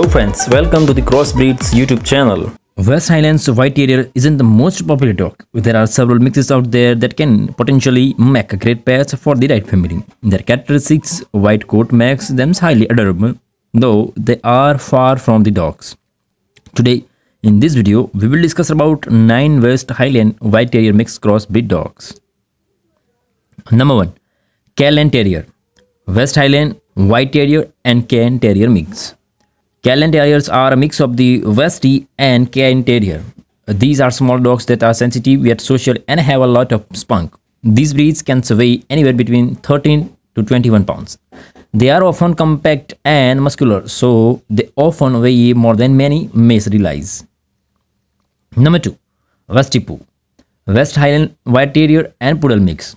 Hello friends, welcome to the Crossbreeds YouTube channel. West Highlands White Terrier isn't the most popular dog. There are several mixes out there that can potentially make a great pet for the right family. Their characteristics, white coat makes them highly adorable, though they are far from the dogs. Today, in this video, we will discuss about 9 West Highland White Terrier mixed crossbreed dogs. Number 1. Cairland Terrier West Highland White Terrier and Cairn Terrier mix. Cairland Terriers are a mix of the Westie and Cairn Terrier. These are small dogs that are sensitive yet social and have a lot of spunk. These breeds can weigh anywhere between 13 to 21 pounds. They are often compact and muscular, so they often weigh more than many may realize. Number 2. Westie Poo West Highland White Terrier and Poodle mix.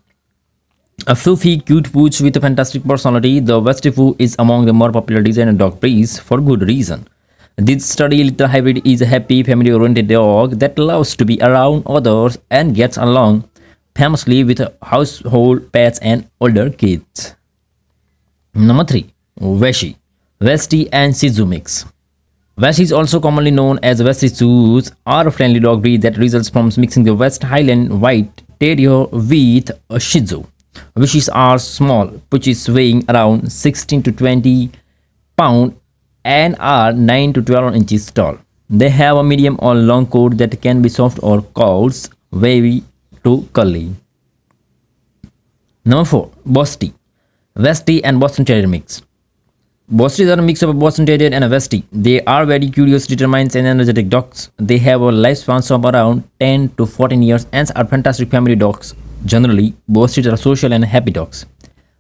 A fluffy, cute pooch with a fantastic personality, the Westie Poo is among the more popular designer dog breeds for good reason. This sturdy little hybrid is a happy, family-oriented dog that loves to be around others and gets along famously with household pets and older kids. Number 3. Weshi Westie and Shih Tzu mix. Weshi is also commonly known as Westie Tzus are a friendly dog breed that results from mixing the West Highland White Terrier with a Shih Tzu. Weshies are small, which is weighing around 16 to 20 pound and are 9 to 12 inches tall. They have a medium or long coat that can be soft or coarse, wavy to curly. Number 4. Bostie Westie and Boston Terrier mix. Bosties are a mix of a Boston Terrier and a Westie. They are very curious, determined and energetic dogs. They have a lifespan of around 10 to 14 years and are fantastic family dogs Generally, Bosties are social and happy dogs.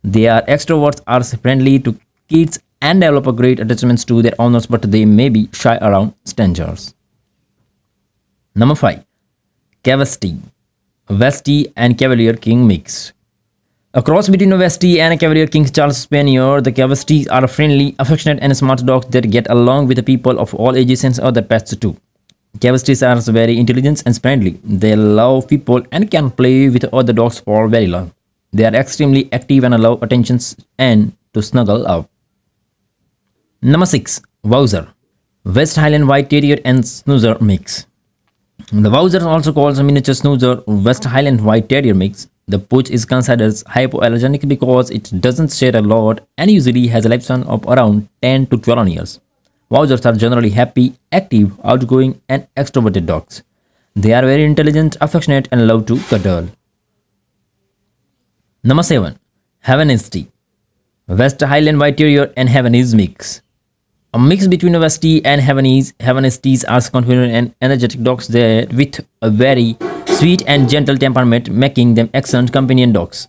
They are extroverts, are friendly to kids and develop a great attachments to their owners, but they may be shy around strangers. Number 5. Cavestie Westie and Cavalier King mix. A cross between a Westie and a Cavalier King Charles Spaniel, the Cavesties are friendly, affectionate and smart dogs that get along with the people of all ages and other pets too. Cavesties are very intelligent and friendly. They love people and can play with other dogs for very long. They are extremely active and allow attention and to snuggle up. Number 6. Wauzer West Highland White Terrier and Schnauzer Mix The Wauzer also called a miniature Schnauzer West Highland White Terrier Mix. The pooch is considered hypoallergenic because it doesn't shed a lot and usually has a lifespan of around 10 to 12 years. Wauzers are generally happy, active, outgoing, and extroverted dogs. They are very intelligent, affectionate, and love to cuddle. Number 7. Havanestie West Highland White Terrier and Havanese Mix A mix between a Westie and Havanese, Havanesties are confident and energetic dogs there with a very sweet and gentle temperament making them excellent companion dogs.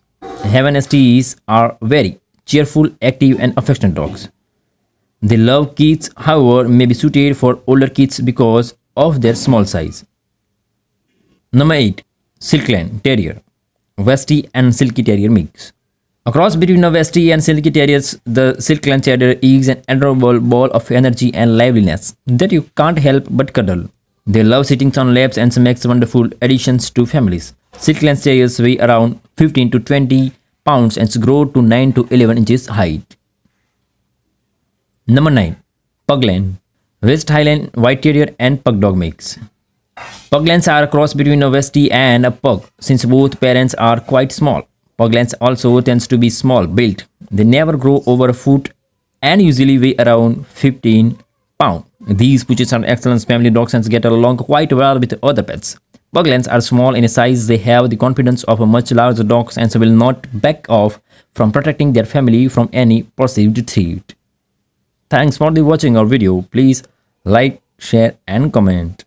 Havanesties are very cheerful, active, and affectionate dogs. The love kits, however, may be suited for older kids because of their small size. Number 8. Silkland Terrier Westie and Silky Terrier mix. A cross between a Westie and Silky Terriers, the Silkland Terrier is an adorable ball of energy and liveliness that you can't help but cuddle. They love sitting on laps and makes wonderful additions to families. Silkland Terriers weigh around 15 to 20 pounds and grow to 9 to 11 inches height. Number 9. Pugland West Highland White Terrier and Pug Dog mix. Puglands are a cross between a Westie and a Pug since both parents are quite small. Puglands also tends to be small built. They never grow over a foot and usually weigh around 15 pound. These pooches are excellent family dogs and get along quite well with other pets. Puglands are small in size, they have the confidence of a much larger dogs and will not back off from protecting their family from any perceived threat. Thanks for the watching our video. Please like, share and comment.